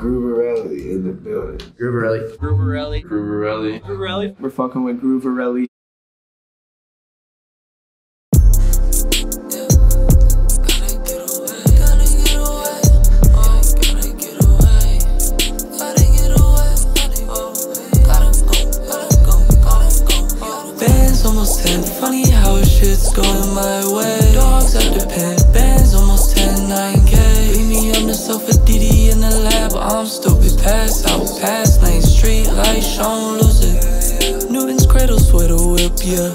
Grooverelly in the building. Grooverelly. Grooverelly. Grooverelly. Grooverelly. We're fucking with Grooverelly. Bands almost 10, funny how shit's going my way. Dogs at the pen, bands almost stupid, pass out, pass lane, street light, shown lose it. Newton's cradles cradle, sweater whip, yeah.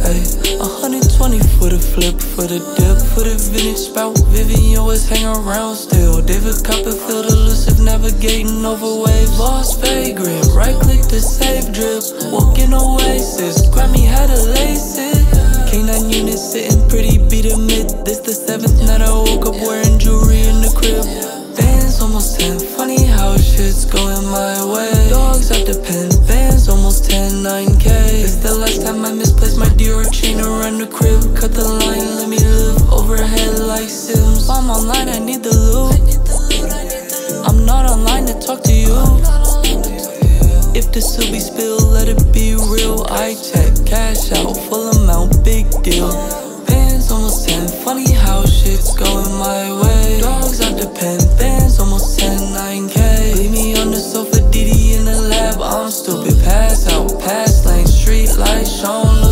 Ay, 120 for the flip, for the dip, for the vintage spout. Vivian always hang around still. David Copperfield, elusive, navigating over waves. Lost vagrant, right click to save drip. Walking oasis, Grammy had a lace it. K9 unit sitting pretty, beat a mid. This the seventh night I woke up wearing jewelry my Dior chain around the crib. Cut the line, let me live. Overhead like Sims. I'm online, I need the loot. I'm not online to talk to you. If the will be spilled, let it be real. I check, cash out, full amount, big deal. Bands almost 10, funny how shit's going my way. Dogs out the pen, bands almost 10, 9k Leave me on the sofa, DD in the lab, I'm stupid Pass out, pass lane, street lights shone.